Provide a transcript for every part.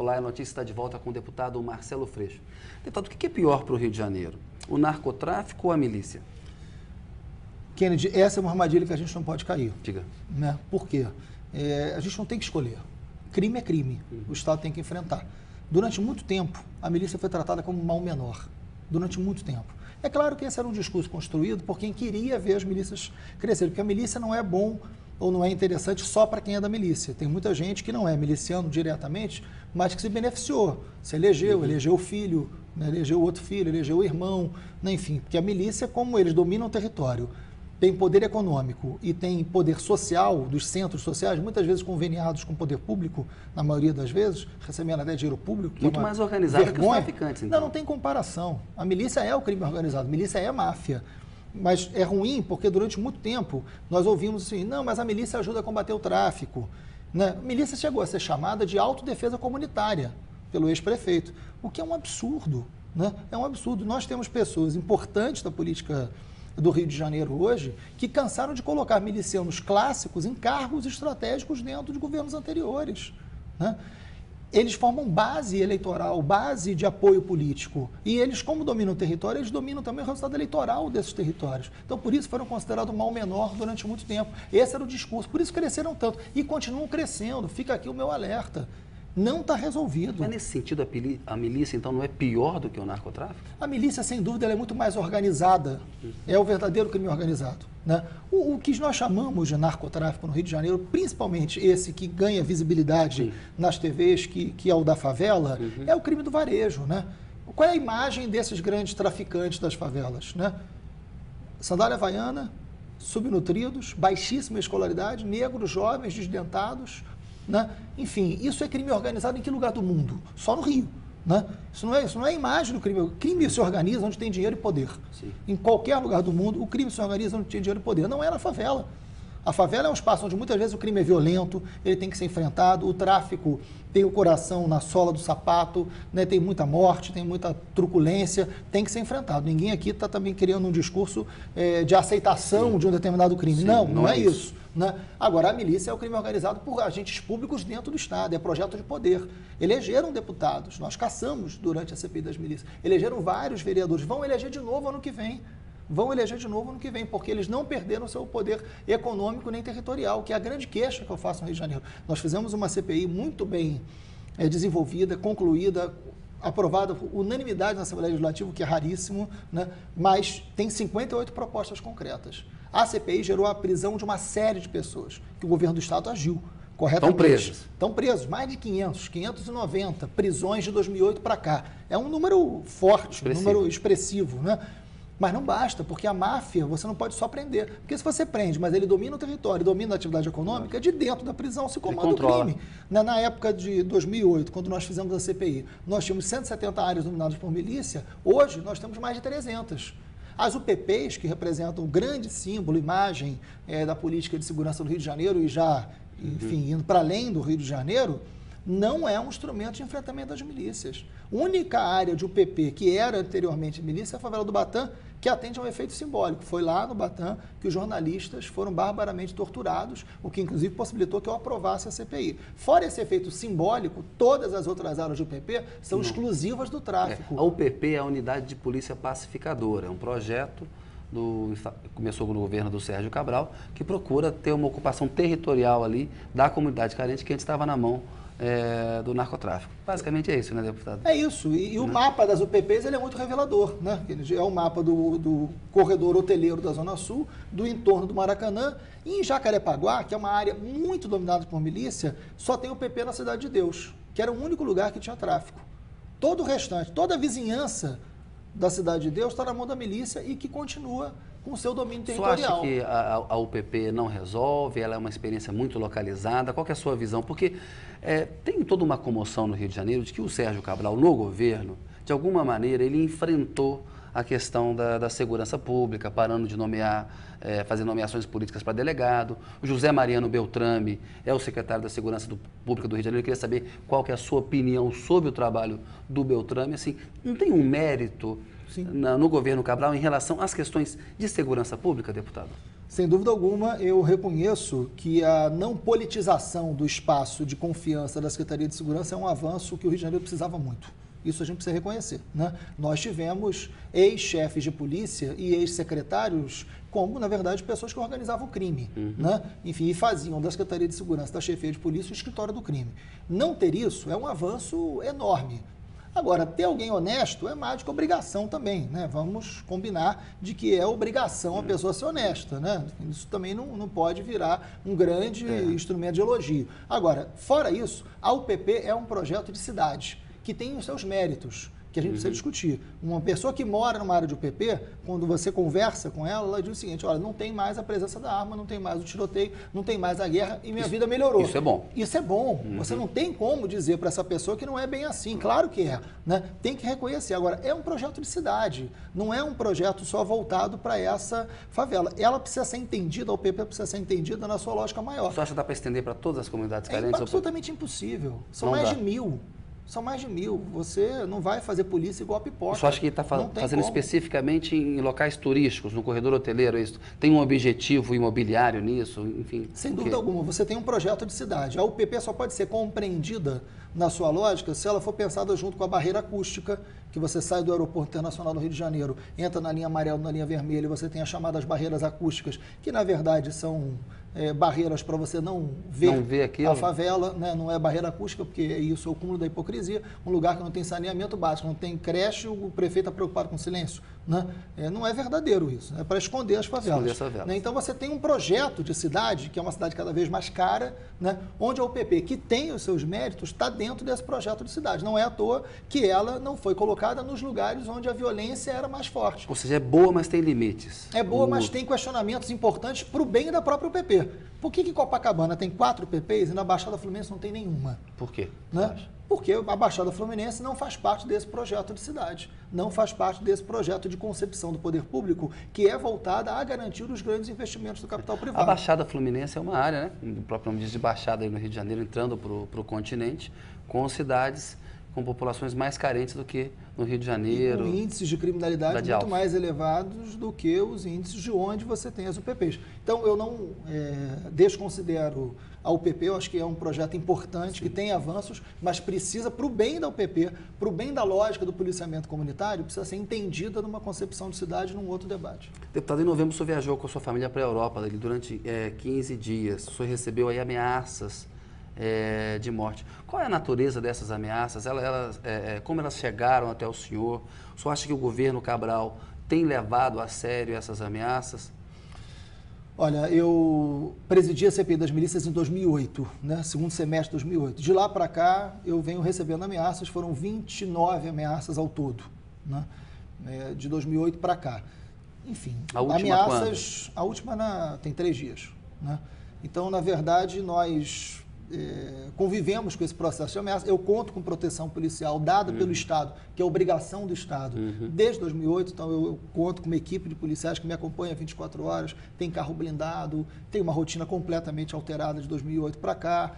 Olá, a notícia está de volta com o deputado Marcelo Freixo. Deputado, o que é pior para o Rio de Janeiro? O narcotráfico ou a milícia? Kennedy, essa é uma armadilha que a gente não pode cair. Diga. Né? Por quê? É, a gente não tem que escolher. Crime é crime. Uhum. O Estado tem que enfrentar. Durante muito tempo, a milícia foi tratada como um mal menor. Durante muito tempo. É claro que esse era um discurso construído por quem queria ver as milícias crescerem, porque a milícia não é bom ou não é interessante só para quem é da milícia. Tem muita gente que não é miliciano diretamente, mas que se beneficiou, se elegeu, uhum. elegeu o filho, né, elegeu outro filho, elegeu o irmão, né, enfim, porque a milícia, como eles dominam o território, tem poder econômico e tem poder social dos centros sociais, muitas vezes conveniados com o poder público, na maioria das vezes, recebendo até dinheiro público. Muito é mais organizado vergonha. que os traficantes, então. Não, não tem comparação. A milícia é o crime organizado, a milícia é a máfia. Mas é ruim porque durante muito tempo nós ouvimos assim, não, mas a milícia ajuda a combater o tráfico. Né? A milícia chegou a ser chamada de autodefesa comunitária pelo ex-prefeito, o que é um absurdo. Né? É um absurdo. Nós temos pessoas importantes da política do Rio de Janeiro hoje que cansaram de colocar milicianos clássicos em cargos estratégicos dentro de governos anteriores. Né? Eles formam base eleitoral, base de apoio político. E eles, como dominam o território, eles dominam também o resultado eleitoral desses territórios. Então, por isso foram considerados mal menor durante muito tempo. Esse era o discurso. Por isso cresceram tanto. E continuam crescendo. Fica aqui o meu alerta não está resolvido. Mas nesse sentido, a, milícia, então, não é pior do que o narcotráfico? A milícia, sem dúvida, é muito mais organizada. É o verdadeiro crime organizado. Né? O, o, que nós chamamos de narcotráfico no Rio de Janeiro, principalmente esse que ganha visibilidade Sim. nas TVs, que, que é o da favela, uhum. é o crime do varejo. Né? Qual é a imagem desses grandes traficantes das favelas? Né? Sandália havaiana, subnutridos, baixíssima escolaridade, negros, jovens, desdentados, né? Enfim, isso é crime organizado em que lugar do mundo? Só no Rio. Né? Isso, não é, isso não é a imagem do crime. O crime se organiza onde tem dinheiro e poder. Sim. Em qualquer lugar do mundo, o crime se organiza onde tem dinheiro e poder. Não é na favela. A favela é um espaço onde muitas vezes o crime é violento, ele tem que ser enfrentado, o tráfico tem o coração na sola do sapato, né, tem muita morte, tem muita truculência, tem que ser enfrentado. Ninguém aqui está também criando um discurso é, de aceitação Sim. de um determinado crime. Sim, não, não, não, é, é isso. isso. Né? Agora, a milícia é o crime organizado por agentes públicos dentro do Estado, é projeto de poder. Elegeram deputados, nós caçamos durante a CPI das milícias, elegeram vários vereadores, vão eleger de novo ano que vem vão eleger de novo no que vem, porque eles não perderam seu poder econômico nem territorial, que é a grande queixa que eu faço no Rio de Janeiro. Nós fizemos uma CPI muito bem é, desenvolvida, concluída, aprovada por unanimidade na Assembleia Legislativa, que é raríssimo, né? mas tem 58 propostas concretas. A CPI gerou a prisão de uma série de pessoas que o governo do Estado agiu corretamente. Estão presos. Estão presos, mais de 500, 590 prisões de 2008 para cá. É um número forte, expressivo. um número expressivo, né? Mas não basta, porque a máfia você não pode só prender. Porque se você prende, mas ele domina o território, domina a atividade econômica, de dentro da prisão se comanda o crime. Na, na, época de 2008, quando nós fizemos a CPI, nós tínhamos 170 áreas dominadas por milícia, hoje nós temos mais de 300. As UPPs, que representam um grande símbolo, imagem é, da política de segurança do Rio de Janeiro e já, enfim, uhum. indo para além do Rio de Janeiro, não é um instrumento de enfrentamento das milícias. A única área de UPP que era anteriormente milícia é a favela do Batã, que atende a um efeito simbólico. Foi lá no Batã que os jornalistas foram barbaramente torturados, o que inclusive possibilitou que eu aprovasse a CPI. Fora esse efeito simbólico, todas as outras áreas de UPP são Não. exclusivas do tráfico. É, a UPP é a Unidade de Polícia Pacificadora, é um projeto do, começou no governo do Sérgio Cabral, que procura ter uma ocupação territorial ali da comunidade carente que antes estava na mão é, do narcotráfico. Basicamente é isso, né, deputado? É isso. E, e o né? mapa das UPPs ele é muito revelador. Né? É o mapa do, do corredor hoteleiro da Zona Sul, do entorno do Maracanã. E em Jacarepaguá, que é uma área muito dominada por milícia, só tem o PP na Cidade de Deus, que era o único lugar que tinha tráfico. Todo o restante, toda a vizinhança da Cidade de Deus está na mão da milícia e que continua com o seu domínio territorial. Você acha que a, a, UPP não resolve? Ela é uma experiência muito localizada? Qual é a sua visão? Porque é, tem toda uma comoção no Rio de Janeiro de que o Sérgio Cabral, no governo, de alguma maneira, ele enfrentou a questão da, da segurança pública, parando de nomear, é, fazer nomeações políticas para delegado. O José Mariano Beltrame é o secretário da Segurança do, Pública do Rio de Janeiro. Eu queria saber qual que é a sua opinião sobre o trabalho do Beltrame. Assim, não tem um mérito na, no governo Cabral em relação às questões de segurança pública, deputado? Sem dúvida alguma, eu reconheço que a não politização do espaço de confiança da Secretaria de Segurança é um avanço que o Rio de Janeiro precisava muito. Isso a gente precisa reconhecer. Né? Nós tivemos ex-chefes de polícia e ex-secretários como, na verdade, pessoas que organizavam o crime. Uhum. Né? Enfim, e faziam da Secretaria de Segurança, da chefia de polícia, o escritório do crime. Não ter isso é um avanço enorme. Agora, ter alguém honesto é mais do que obrigação também, né? Vamos combinar de que é obrigação a pessoa ser honesta, né? Isso também não, não pode virar um grande é. instrumento de elogio. Agora, fora isso, a UPP é um projeto de cidade que tem os seus méritos que a gente uhum. precisa discutir. Uma pessoa que mora numa área de UPP, quando você conversa com ela, ela diz o seguinte: olha, não tem mais a presença da arma, não tem mais o tiroteio, não tem mais a guerra e minha isso, vida melhorou. Isso é bom. Isso é bom. Uhum. Você não tem como dizer para essa pessoa que não é bem assim. Claro que é. Né? Tem que reconhecer. Agora, é um projeto de cidade, não é um projeto só voltado para essa favela. Ela precisa ser entendida, a UPP precisa ser entendida na sua lógica maior. Você acha que dá para estender para todas as comunidades é carentes? É absolutamente impossível. São não mais dá. de mil. São mais de mil. Você não vai fazer polícia igual a pipoca. Você acha que está fa fazendo como. especificamente em locais turísticos, no corredor hoteleiro, é isso? Tem um objetivo imobiliário nisso? Enfim. Sem dúvida alguma. Você tem um projeto de cidade. A UPP só pode ser compreendida na sua lógica se ela for pensada junto com a barreira acústica, que você sai do Aeroporto Internacional do Rio de Janeiro, entra na linha amarela, na linha vermelha, e você tem as chamadas barreiras acústicas, que na verdade são é, barreiras para você não ver, não ver a favela, né? não é barreira acústica, porque isso é o cúmulo da hipocrisia. Um lugar que não tem saneamento básico, não tem creche, o prefeito está preocupado com silêncio. Né? É, não é verdadeiro isso, é para esconder as favelas. Esconder as favelas. Né? Então você tem um projeto de cidade, que é uma cidade cada vez mais cara, né? onde a UPP, que tem os seus méritos, está dentro desse projeto de cidade. Não é à toa que ela não foi colocada nos lugares onde a violência era mais forte. Ou seja, é boa, mas tem limites. É boa, o... mas tem questionamentos importantes para o bem da própria UPP. Por que, que Copacabana tem quatro PPs e na Baixada Fluminense não tem nenhuma? Por quê? Né? Porque a Baixada Fluminense não faz parte desse projeto de cidade, não faz parte desse projeto de concepção do poder público que é voltada a garantir os grandes investimentos do capital privado. A Baixada Fluminense é uma área, né? o próprio nome diz de Baixada aí no Rio de Janeiro, entrando para o continente, com cidades com populações mais carentes do que no Rio de Janeiro. E com índices de criminalidade muito mais elevados do que os índices de onde você tem as UPPs. Então, eu não é, desconsidero a UPP, eu acho que é um projeto importante, Sim. que tem avanços, mas precisa, para o bem da UPP, para o bem da lógica do policiamento comunitário, precisa ser entendida numa concepção de cidade num outro debate. Deputado, em novembro o senhor viajou com a sua família para a Europa durante é, 15 dias. O senhor recebeu aí ameaças é, de morte. Qual é a natureza dessas ameaças? Elas é, é, como elas chegaram até o senhor? O senhor acha que o governo Cabral tem levado a sério essas ameaças? Olha, eu presidi a CPI das milícias em 2008, né? segundo semestre de 2008. De lá para cá, eu venho recebendo ameaças, foram 29 ameaças ao todo, né? É, de 2008 para cá. Enfim, a ameaças. Quando? A última na, tem três dias. Né? Então, na verdade, nós é, convivemos com esse processo de ameaça. Eu conto com proteção policial dada uhum. pelo Estado, que é obrigação do Estado, uhum. desde 2008. Então, eu, eu, conto com uma equipe de policiais que me acompanha 24 horas, tem carro blindado, tem uma rotina completamente alterada de 2008 para cá.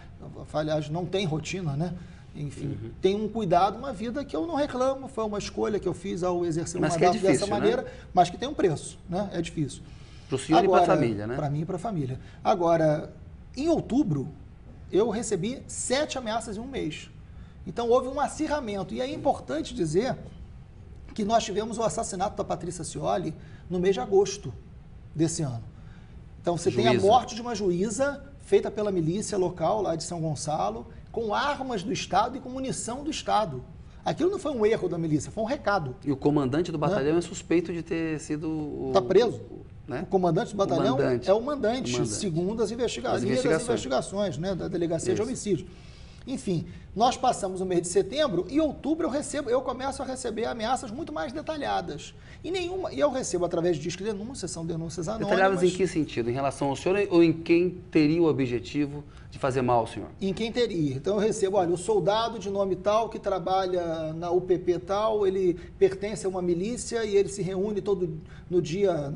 Aliás, não tem rotina, né? Enfim, uhum. tem um cuidado, uma vida que eu não reclamo, foi uma escolha que eu fiz ao exercer o mandato é difícil, dessa maneira, né? mas que tem um preço, né? É difícil. Para o senhor Agora, e para a família, né? Para mim e para a família. Agora, em outubro, eu recebi sete ameaças em um mês. Então houve um acirramento. E é importante dizer que nós tivemos o assassinato da Patrícia Cioli no mês de agosto desse ano. Então você juíza. tem a morte de uma juíza feita pela milícia local lá de São Gonçalo, com armas do Estado e com munição do Estado. Aquilo não foi um erro da milícia, foi um recado. E o comandante do batalhão né? é suspeito de ter sido. Está preso. Né? O comandante do batalhão é o mandante, o mandante, segundo as, investiga as investigações, das investigações né, da Delegacia Isso. de Homicídio. Enfim, nós passamos o mês de setembro e outubro eu recebo, eu começo a receber ameaças muito mais detalhadas. E nenhuma, e eu recebo através de disco de denúncias, são denúncias anônimas. Detalhadas em que sentido? Em relação ao senhor ou em quem teria o objetivo de fazer mal ao senhor? Em quem teria. Então eu recebo, olha, o soldado de nome tal que trabalha na UPP tal, ele pertence a uma milícia e ele se reúne todo no dia